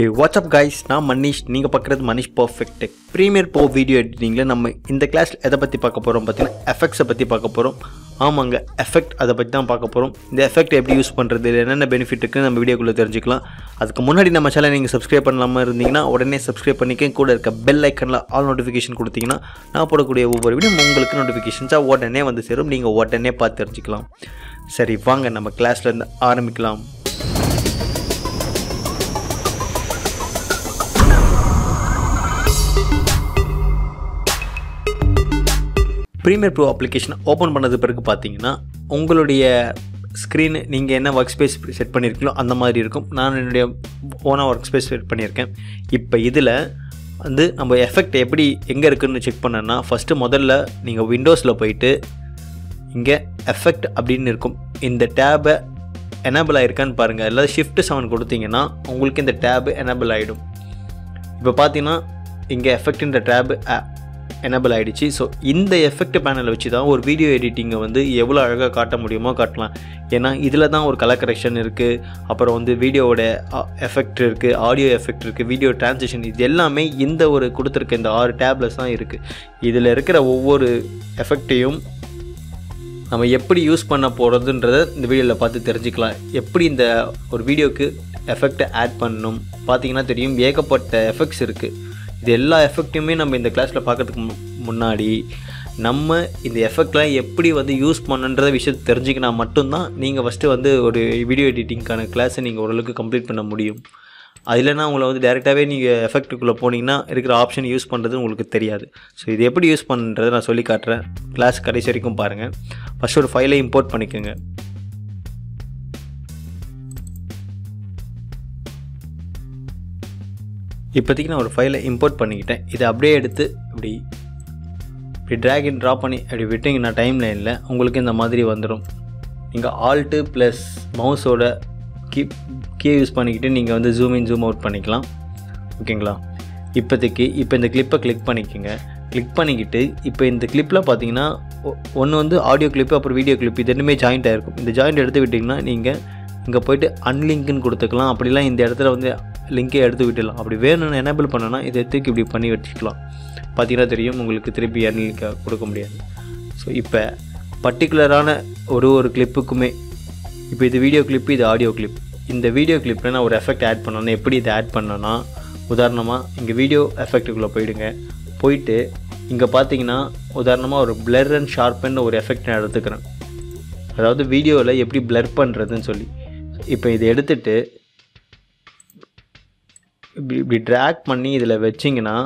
ஹே WhatsApp guys நான் மனிஷ் நீங்கள் பார்க்குறது Manish perfect tech Premiere Pro video எடிட்டிங்கில் நம்ம இந்த கிளாஸ் எதை பற்றி பார்க்க போகிறோம் பார்த்தீங்கன்னா எஃபெக்ட்ஸை பற்றி பார்க்க போகிறோம் ஆமாங்க எஃபெக்ட் அதை பற்றி தான் பார்க்க போகிறோம் இந்த எஃபெக்ட் எப்படி யூஸ் பண்ணுறது என்னென்ன பெனிஃபிட் இருக்குன்னு நம்ம வீடியோக்குள்ளே தெரிஞ்சுக்கலாம். அதுக்கு முன்னாடி நம்ம சேனல் நீங்கள் சப்ஸ்கிரைப் பண்ணாமல் இருந்தீங்கன்னா உடனே சப்ஸ்கிரைப் பண்ணிக்க கூட இருக்க பெல் ஐக்கனில் ஆல் நோட்டிஃபிகேஷன் கொடுத்தீங்கன்னா நான் போடக்கூடிய ஒவ்வொரு வீடியோ உங்களுக்கு நோட்டிஃபிகேஷன்ஸாக உடனே வந்து சேரும். நீங்கள் உடனே பார்த்து தெரிஞ்சுக்கலாம். சரி வாங்க நம்ம கிளாஸ்லேருந்து ஆரம்பிக்கலாம். ப்ரீமியர் ப்ரோ அப்ளிகேஷன் ஓப்பன் பண்ணது பிறகு பார்த்தீங்கன்னா உங்களுடைய ஸ்க்ரீன் நீங்கள் என்ன ஒர்க் ஸ்பேஸ் செட் பண்ணியிருக்கீங்களோ அந்த மாதிரி இருக்கும். நான் என்னுடைய ஓனாக ஒர்க் ஸ்பேஸ் செட் பண்ணியிருக்கேன். இப்போ இதில் வந்து நம்ம எஃபெக்ட் எப்படி எங்கே இருக்குதுன்னு செக் பண்ணேன்னா ஃபஸ்ட்டு முதல்ல நீங்கள் விண்டோஸில் போயிட்டு இங்கே எஃபெக்ட் அப்படின்னு இருக்கும். இந்த டேபை எனேபிள் ஆகிருக்கான்னு பாருங்கள் அதில் ஷிஃப்ட் செவன் கொடுத்தீங்கன்னா உங்களுக்கு இந்த டேபு எனேபிள் ஆகிடும் இப்போ பார்த்தீங்கன்னா இங்கே எஃபெக்ட்ன்ற டேபு எனபிள் ஆகிடுச்சு ஸோ இந்த எஃபெக்ட் பேனலை வச்சு தான் ஒரு வீடியோ எடிட்டிங்கை வந்து எவ்வளோ அழகாக காட்ட முடியுமோ காட்டலாம். ஏன்னா இதில் தான் ஒரு கலர் கரெக்ஷன் இருக்குது அப்புறம் வந்து வீடியோவோட எஃபெக்ட் இருக்குது ஆடியோ எஃபெக்ட் இருக்குது வீடியோ டிரான்சிஷன் இது எல்லாமே இந்த ஒரு கொடுத்துருக்க இந்த ஆறு டேப்லெட்ஸ் தான் இருக்குது இதில் இருக்கிற ஒவ்வொரு எஃபெக்டையும் நம்ம எப்படி யூஸ் பண்ண போகிறதுன்றத இந்த வீடியோவில் பார்த்து தெரிஞ்சுக்கலாம். எப்படி இந்த ஒரு வீடியோவுக்கு எஃபெக்டை ஆட் பண்ணணும்? பார்த்தீங்கன்னா தெரியும் ஏகப்பட்ட எஃபெக்ட்ஸ் இருக்குது இது எல்லா எஃபெக்ட்டையுமே நம்ம இந்த கிளாஸில் பார்க்கறதுக்கு முன்னாடி நம்ம இந்த எஃபெக்ட்லாம் எப்படி வந்து யூஸ் பண்ணுன்ற விஷயத்தை தெரிஞ்சுக்கினா மட்டும்தான் நீங்கள் ஃபஸ்ட்டு வந்து ஒரு வீடியோ எடிட்டிங்க்கான கிளாஸை நீங்கள் ஓரளவுக்கு கம்ப்ளீட் பண்ண முடியும். அது இல்லைன்னா உங்களை வந்து டேரெக்டாகவே நீங்கள் எஃபெக்ட்டுக்குள்ளே போனீங்கன்னா இருக்கிற ஆப்ஷன் யூஸ் பண்ணுறது உங்களுக்கு தெரியாது. ஸோ இது எப்படி யூஸ் பண்ணுறதை நான் சொல்லி காட்டுறேன். கிளாஸ் கடைசி வரைக்கும் பாருங்கள் ஃபஸ்ட் ஒரு ஃபைலை இம்போர்ட் பண்ணிக்கோங்க. இப்போதைக்கு நான் ஒரு ஃபைலை இம்போர்ட் பண்ணிக்கிட்டேன். இதை அப்படியே எடுத்து இப்படி இப்படி ட்ராக் அண்ட் ட்ராப் பண்ணி அப்படி விட்டிங்கன்னா டைம் லைனில் உங்களுக்கு இந்த மாதிரி வந்துடும் நீங்கள் ஆல்ட்டு ப்ளஸ் மவுஸோட கீ கீ யூஸ் பண்ணிக்கிட்டு நீங்கள் வந்து ஜூம் இன் ஜூம் அவுட் பண்ணிக்கலாம். ஓகேங்களா? இப்போதைக்கு இப்போ இந்த கிளிப்பை கிளிக் பண்ணிக்கோங்க. கிளிக் பண்ணிக்கிட்டு இப்போ இந்த கிளிப்பில் பார்த்தீங்கன்னா ஒன்று வந்து ஆடியோ கிளிப்பு அப்புறம் வீடியோ கிளிப் இது ரெண்டுமே ஜாயிண்ட் ஆகிருக்கும் இந்த ஜாயிண்ட் எடுத்து விட்டிங்கன்னா நீங்கள் இங்கே போயிட்டு அன்லிங்க்னு கொடுத்துக்கலாம். அப்படிலாம் இந்த இடத்துல வந்து லிங்கை எடுத்து விட்டுடலாம். அப்படி வேணும்னு எனேபிள் பண்ணனா இதை தூக்கி இப்படி பண்ணி வச்சுக்கலாம். பார்த்தீங்கன்னா தெரியும் உங்களுக்கு திருப்பி அன்லிங்க் கொடுக்க முடியாது. ஸோ இப்போ பர்டிகுலரான ஒரு ஒரு கிளிப்புக்குமே இப்போ இது வீடியோ கிளிப்பு இது ஆடியோ கிளிப் இந்த வீடியோ கிளிப்பில் நான் ஒரு எஃபெக்ட் ஆட் பண்ணணும் எப்படி இதை ஆட் பண்ணேன்னா உதாரணமாக இங்கே வீடியோ எஃபெக்ட்டுக்குள்ளே போயிடுங்க. போயிட்டு இங்கே பார்த்தீங்கன்னா உதாரணமாக ஒரு பிளர் அண்ட் ஷார்ப்னு ஒரு எஃபெக்ட் நான் எடுத்துக்கிறேன். அதாவது வீடியோவில் எப்படி பிளர் பண்ணுறதுன்னு சொல்லி. இப்போ இதை எடுத்துகிட்டு இப்படி இப்படி ட்ராக் பண்ணி இதில் வச்சிங்கன்னா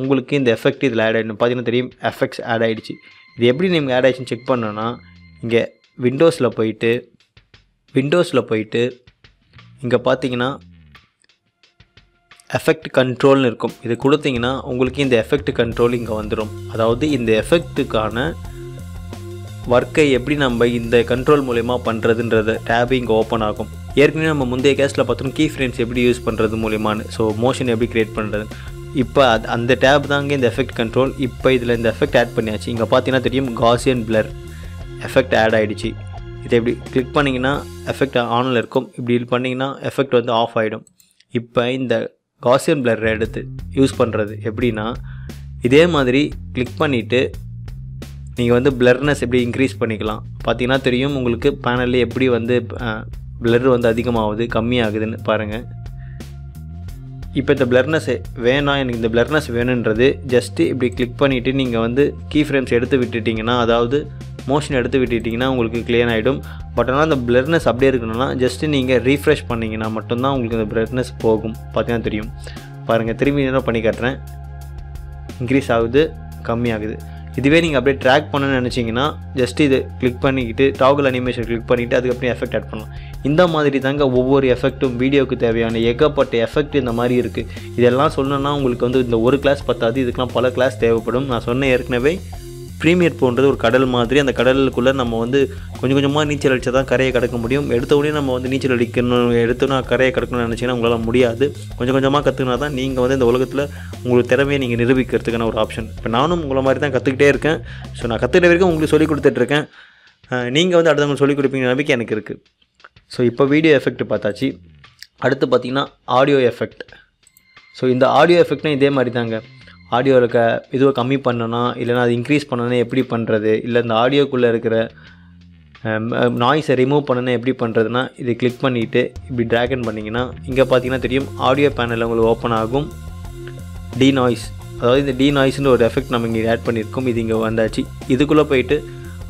உங்களுக்கு இந்த எஃபெக்ட் இதில் ஆட் ஆகிடும் பார்த்தீங்கன்னா தெரியும் எஃபெக்ட்ஸ் ஆட் ஆகிடுச்சு இது எப்படி நீங்கள் ஆட் ஆகிடுச்சின்னு செக் பண்ணோன்னா இங்கே விண்டோஸில் போயிட்டு விண்டோஸில் போயிட்டு இங்கே பார்த்தீங்கன்னா எஃபெக்ட் கண்ட்ரோல்னு இருக்கும். இது கொடுத்தீங்கன்னா உங்களுக்கு இந்த எஃபெக்ட் கண்ட்ரோல் இங்கே வந்துடும் அதாவது இந்த எஃபெக்ட்டுக்கான ஒர்க்கை எப்படி நம்ம இந்த கண்ட்ரோல் மூலயமா பண்ணுறதுன்றத டேப் இங்கே ஓப்பன் ஆகும். ஏற்கனவே நம்ம முந்தைய கேஸில் பார்த்தோம் கீ ஃப்ரேம்ஸ் எப்படி யூஸ் பண்ணுறது மூலியமானு ஸோ மோஷன் எப்படி க்ரியேட் பண்ணுறது இப்போ அது அந்த டேப் தாங்க இந்த எஃபெக்ட் கண்ட்ரோல் இப்போ இதில் இந்த எஃபெக்ட் ஆட் பண்ணியாச்சு. இங்கே பார்த்தீங்கன்னா தெரியும் காசியன் பிளர் எஃபெக்ட் ஆட் ஆகிடுச்சு இதை இப்படி கிளிக் பண்ணிங்கன்னா எஃபெக்ட் ஆனில் இருக்கும். இப்படி பண்ணிங்கன்னா எஃபெக்ட் வந்து ஆஃப் ஆகிடும் இப்போ இந்த காசியன் பிளர் எடுத்து யூஸ் பண்ணுறது எப்படின்னா இதே மாதிரி கிளிக் பண்ணிவிட்டு நீங்கள் வந்து பிளர்னஸ் எப்படி இன்க்ரீஸ் பண்ணிக்கலாம். பார்த்தீங்கன்னா தெரியும் உங்களுக்கு பேனலில் எப்படி வந்து பிளர் வந்து அதிகமாகுது கம்மியாகுதுன்னு பாருங்கள் இப்போ இந்த பிளர்னஸ் வேணாம் எனக்கு இந்த பிளர்னஸ் வேணுன்றது ஜஸ்ட்டு இப்படி கிளிக் பண்ணிவிட்டு நீங்கள் வந்து கீ ஃப்ரேம்ஸ் எடுத்து விட்டுட்டிங்கன்னா அதாவது மோஷன் எடுத்து விட்டுட்டிங்கன்னா உங்களுக்கு கிளியர் ஆகிடும் பட் ஆனால் அந்த பிளர்னஸ் அப்படியே இருக்கணும்னா ஜஸ்ட்டு நீங்கள் ரீஃப்ரெஷ் பண்ணிங்கன்னா மட்டும்தான் உங்களுக்கு இந்த பிளர்னஸ் போகும். பார்த்தீங்கன்னா தெரியும். பாருங்கள் திரும்பி என்ன பண்ணி காட்டுறேன். இன்க்ரீஸ் ஆகுது கம்மியாகுது. இதுவே நீங்கள் அப்படியே ட்ராக் பண்ணணும்னு நினச்சிங்கன்னா ஜஸ்ட் இது கிளிக் பண்ணிக்கிட்டு டாகுல் அனிமேஷன் கிளிக் பண்ணிவிட்டு அதுக்கப்புறம் எஃபெக்ட் ஆட் பண்ணலாம். இந்த மாதிரி தாங்க ஒவ்வொரு எஃபெக்ட்டும் வீடியோக்கு தேவையான ஏகப்பட்ட எஃபெக்ட் இந்த மாதிரி இருக்குது இதெல்லாம் சொல்லணும்னா உங்களுக்கு வந்து இந்த ஒரு கிளாஸ் பத்தாது இதுக்கெலாம் பல கிளாஸ் தேவைப்படும். நான் சொன்ன ஏற்கனவே ப்ரீமியர் போன்றது ஒரு கடல் மாதிரி. அந்த கடலுக்குள்ளே நம்ம வந்து கொஞ்சம் கொஞ்சமாக நீச்சல் அடித்தா தான் கரையை கடக்க முடியும். எடுத்த உடனே நம்ம வந்து நீச்சல் அடிக்கணும் எடுத்தோன்னா கரையை கடக்கணும்னு நினச்சிங்கன்னா உங்களால் முடியாது. கொஞ்சம் கொஞ்சமாக கற்றுக்கினா தான் நீங்கள் வந்து இந்த உலகத்தில் உங்களுக்கு திறமையை நீங்கள் நிரூபிக்கிறதுக்கான ஒரு ஆப்ஷன் இப்போ நானும் உங்களை மாதிரி தான் கற்றுக்கிட்டே இருக்கேன். ஸோ நான் கற்றுக்கிட்ட வரைக்கும் உங்களுக்கு சொல்லிக் கொடுத்துட்ருக்கேன் நீங்கள் வந்து அடுத்தவங்க சொல்லிக் கொடுப்பீங்க நம்பிக்கை எனக்கு இருக்குது ஸோ இப்போ வீடியோ எஃபெக்ட் பார்த்தாச்சு. அடுத்து பார்த்தீங்கன்னா ஆடியோ எஃபெக்ட் ஸோ இந்த ஆடியோ எஃபெக்ட்னால் இதே மாதிரி தாங்க ஆடியோவில் க இதுவை கம்மி பண்ணனா இல்லைனா அது இன்க்ரீஸ் பண்ணனா எப்படி பண்ணுறது இல்லை இந்த ஆடியோக்குள்ளே இருக்கிற நாய்ஸை ரிமூவ் பண்ணணும் எப்படி பண்ணுறதுனா இது கிளிக் பண்ணிவிட்டு இப்படி ட்ராகன் பண்ணிங்கன்னா இங்கே பார்த்தீங்கன்னா தெரியும் ஆடியோ பேனல் உங்களுக்கு ஓப்பன் ஆகும். டி நாய்ஸ் அதாவது இந்த டி நாய்ஸ்னு ஒரு எஃபெக்ட் நம்ம இங்கே ஆட் பண்ணியிருக்கோம் இது இங்கே வந்தாச்சு. இதுக்குள்ளே போயிட்டு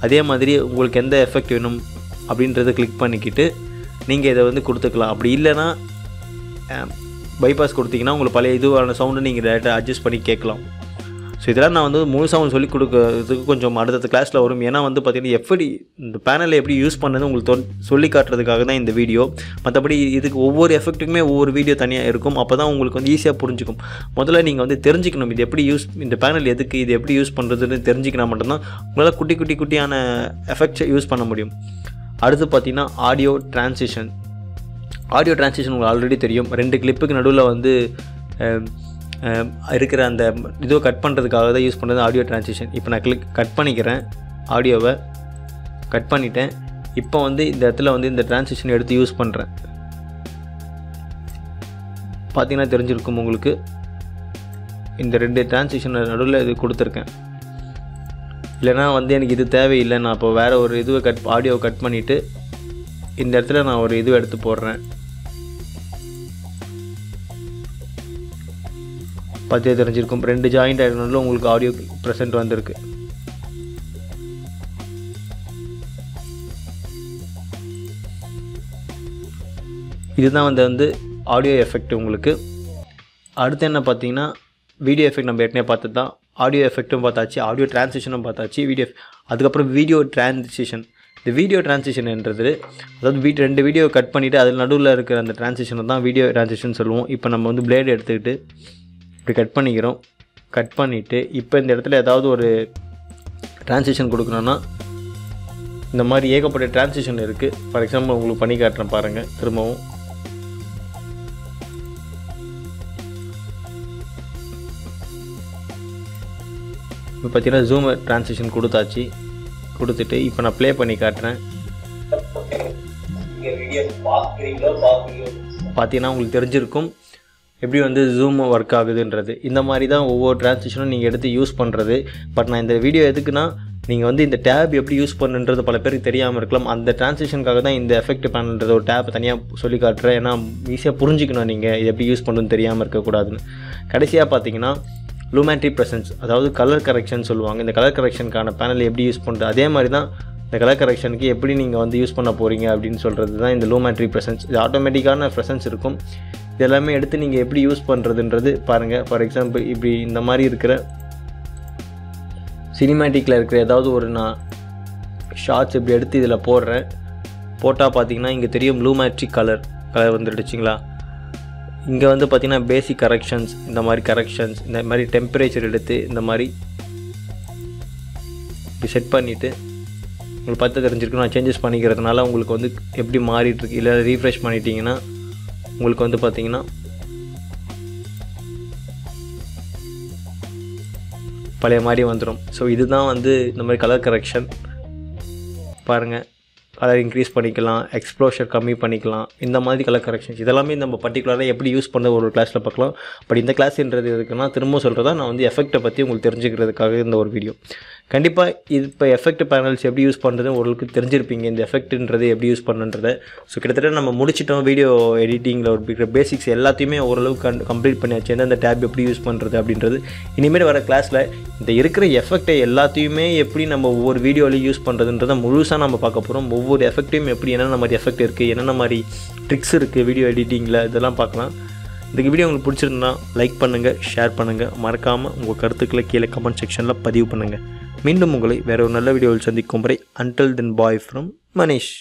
அதே மாதிரி உங்களுக்கு எந்த எஃபெக்ட் வேணும் அப்படின்றத கிளிக் பண்ணிக்கிட்டு நீங்கள் இதை வந்து கொடுத்துக்கலாம். அப்படி இல்லைன்னா பைபாஸ் கொடுத்தீங்கன்னா உங்களுக்கு பழைய இதுவான சவுண்டை நீங்கள் டேரெக்டாக அட்ஜஸ்ட் பண்ணி கேட்கலாம். ஸோ இதெல்லாம் நான் வந்து முழுசாக உங்களுக்கு சொல்லிக் கொடுக்கறதுக்கு கொஞ்சம் அடுத்தடுத்த கிளாஸில் வரும். ஏன்னா வந்து பார்த்திங்கன்னா எப்படி இந்த பேனலை எப்படி யூஸ் பண்ணது உங்களுக்கு சொல்லி காட்டுறதுக்காக தான் இந்த வீடியோ மற்றபடி இதுக்கு ஒவ்வொரு எஃபெக்ட்டுக்குமே ஒவ்வொரு வீடியோ தனியாக இருக்கும். அப்போ தான் உங்களுக்கு வந்து ஈஸியாக புரிஞ்சுக்கும். முதல்ல நீங்கள் வந்து தெரிஞ்சுக்கணும் இது எப்படி யூஸ் இந்த பேனல் எதுக்கு இது எப்படி யூஸ் பண்ணுறதுன்னு தெரிஞ்சுக்கினா மட்டும்தான் உங்களால் குட்டி குட்டி குட்டியான எஃபெக்ட்ஸை யூஸ் பண்ண முடியும். அடுத்து பார்த்தீங்கன்னா ஆடியோ டிரான்சிஷன் ஆடியோ டிரான்ஸ்லேஷன் உங்களுக்கு ஆல்ரெடி தெரியும். ரெண்டு கிளிப்புக்கு நடுவில் வந்து இருக்கிற அந்த இதோ கட் பண்ணுறதுக்காக தான் யூஸ் பண்ணுறது ஆடியோ டிரான்ஸ்லேஷன் இப்போ நான் கிளிக் கட் பண்ணிக்கிறேன் ஆடியோவை கட் பண்ணிட்டேன். இப்போ வந்து இந்த இடத்துல வந்து இந்த டிரான்ஸ்லேஷன் எடுத்து யூஸ் பண்ணுறேன் பார்த்தீங்கன்னா தெரிஞ்சிருக்கும் உங்களுக்கு. இந்த ரெண்டு டிரான்ஸ்லேஷன் நடுவில் இது கொடுத்துருக்கேன். இல்லைனா வந்து எனக்கு இது தேவையில்லை. நான் இப்போ வேறு ஒரு இதுவை கட் ஆடியோவை கட் பண்ணிவிட்டு இந்த இடத்துல நான் ஒரு இது எடுத்து போடுறேன். பார்த்தே தெரிஞ்சிருக்கும். ரெண்டு ஜாயிண்ட் ஆகிடனால உங்களுக்கு ஆடியோ ப்ரெசென்ட் வந்திருக்கு. இதுதான் வந்து வந்து ஆடியோ எஃபெக்ட் உங்களுக்கு. அடுத்து என்ன பார்த்தீங்கன்னா வீடியோ எஃபெக்ட் நம்ம ஏற்கனவே பார்த்து தான் ஆடியோ எஃபெக்ட்டும் பார்த்தாச்சு ஆடியோ டிரான்சிஷனும் பார்த்தாச்சு வீடியோ அதுக்கப்புறம் வீடியோ டிரான்சிஷன் இந்த வீடியோ டிரான்சிஷன்ன்றது அதாவது வீட் ரெண்டு வீடியோ கட் பண்ணிவிட்டு அதில் நடுவில் இருக்கிற அந்த டிரான்சிஷனை தான் வீடியோ டிரான்சிஷன் சொல்லுவோம். இப்போ நம்ம வந்து பிளேடு எடுத்துக்கிட்டு இப்படி கட் பண்ணிக்கிறோம். கட் பண்ணிவிட்டு இப்போ இந்த இடத்துல ஏதாவது ஒரு டிரான்சிஷன் கொடுக்கணுன்னா இந்த மாதிரி ஏகப்பட்ட டிரான்சிஷன் இருக்குது ஃபார் எக்ஸாம்பிள் உங்களுக்கு பண்ணி காட்டுறேன் பாருங்கள் திரும்பவும். இப்போ பார்த்தீங்கன்னா ஜூம் டிரான்சிஷன் கொடுத்தாச்சு. கொடுத்துட்டு இப்போ நான் ப்ளே பண்ணி காட்டுறேன். பார்த்தீங்கன்னா உங்களுக்கு தெரிஞ்சிருக்கும் எப்படி வந்து ஜூம் ஒர்க் ஆகுதுன்றது. இந்த மாதிரி தான் ஒவ்வொரு டிரான்ஸ்லேஷனும் நீங்கள் எடுத்து யூஸ் பண்ணுறது பட் நான் இந்த வீடியோ எதுக்குன்னா நீங்கள் வந்து இந்த டேப் எப்படி யூஸ் பண்ணுன்றது பல பேருக்கு தெரியாமல் இருக்கலாம். அந்த டிரான்ஸ்லேஷனுக்காக தான் இந்த எஃபெக்ட் பேனல்ன்றது ஒரு டேப் தனியாக சொல்லி காட்டுறேன். ஏன்னா ஈஸியாக புரிஞ்சுக்கணும் நீங்கள் இது எப்படி யூஸ் பண்ணுன்னு தெரியாமல் இருக்கக்கூடாதுன்னு. கடைசியாக பார்த்தீங்கன்னா லூமேட்ரி ப்ரெசன்ஸ் அதாவது கலர் கரெக்ஷன் சொல்லுவாங்க. இந்த கலர் கரெக்ஷனுக்கான பேனல் எப்படி யூஸ் பண்ணுறது அதே மாதிரி தான் இந்த கலர் கரெக்ஷனுக்கு எப்படி நீங்கள் வந்து யூஸ் பண்ண போகிறீங்க அப்படின்னு சொல்கிறது தான் இந்த லூமேட்ரி ப்ரெசன்ஸ் இது ஆட்டோமேட்டிக்கான ப்ரெசன்ஸ் இருக்கும். இது எல்லாமே எடுத்து நீங்கள் எப்படி யூஸ் பண்ணுறதுன்றது பாருங்கள் ஃபார் எக்ஸாம்பிள் இப்படி இந்த மாதிரி இருக்கிற சினிமேட்டிக்கில் இருக்கிற ஏதாவது ஒரு நான் ஷார்ட்ஸ் இப்படி எடுத்து இதில் போடுறேன். போட்டால் பார்த்தீங்கன்னா இங்கே தெரியும் லூமேட்ரிக் கலர் கலர் வந்துடுச்சுங்களா? இங்கே வந்து பார்த்தீங்கன்னா பேசிக் கரெக்ஷன்ஸ் இந்த மாதிரி கரெக்ஷன்ஸ் இந்த மாதிரி டெம்பரேச்சர் எடுத்து இந்த மாதிரி இப்படி செட் பண்ணிவிட்டு உங்களுக்கு பார்த்து தெரிஞ்சிருக்கு நான் சேஞ்சஸ் பண்ணிக்கிறதுனால உங்களுக்கு வந்து எப்படி மாறிட்டுருக்கு இல்லை ரீஃப்ரெஷ் பண்ணிட்டீங்கன்னா உங்களுக்கு வந்து பார்த்திங்கன்னா பழைய மாதிரி வந்துடும் ஸோ இதுதான் வந்து இந்த மாதிரி கலர் கரெக்ஷன் பாருங்கள் கலர் இன்க்ரீஸ் பண்ணிக்கலாம் எக்ஸ்ப்ளோஷர் கம்மி பண்ணிக்கலாம். இந்த மாதிரி கலர் கரெக்ஷன்ஸ் இதெல்லாமே நம்ம பர்டிகுலராக எப்படி யூஸ் பண்ண ஒரு கிளாஸில் பார்க்கலாம். பட் இந்த கிளாஸ்ன்றது எதுக்குன்னா திரும்ப சொல்கிறதா நான் வந்து எஃபெக்ட்டை பற்றி உங்களுக்கு தெரிஞ்சுக்கிறதுக்காக இந்த ஒரு வீடியோ கண்டிப்பாக இது இப்போ எஃபெக்ட் பேனல்ஸ் எப்படி யூஸ் பண்ணுறது ஓரளவுக்கு தெரிஞ்சிருப்பீங்க. இந்த எஃபெக்ட்ன்றது எப்படி யூஸ் பண்ணுன்றதை. ஸோ கிட்டத்தட்ட நம்ம முடிச்சிட்டோம் வீடியோ எடிட்டிங்கில் ஒரு பேசிக்ஸ் எல்லாத்தையுமே ஓரளவுக்கு கண் கம்ப்ளீட் பண்ணியாச்சு. எந்தெந்த டேப் எப்படி யூஸ் பண்ணுறது அப்படின்றது. இனிமேல் வர கிளாஸில் இந்த இருக்கிற எஃபெக்டை எல்லாத்தையுமே எப்படி நம்ம ஒவ்வொரு வீடியோலையும் யூஸ் பண்ணுறதுன்றதை முழுசாக நம்ம பார்க்க போகிறோம் ஒவ்வொரு எஃபெக்ட்டையும் எப்படி என்னென்ன மாதிரி எஃபெக்ட் இருக்குது என்னென்ன மாதிரி ட்ரிக்ஸ் இருக்குது வீடியோ எடிட்டிங்கில் இதெல்லாம் பார்க்கலாம். இந்த வீடியோ உங்களுக்கு பிடிச்சிருந்தா லைக் பண்ணுங்கள் ஷேர் பண்ணுங்கள் மறக்காமல் உங்கள் கருத்துக்களை கீழே கமெண்ட் செக்ஷனில் பதிவு பண்ணுங்கள் மீண்டும் உங்களை வேற ஒரு நல்ல வீடியோவில் சந்திக்கும் வரை until then bye from Manish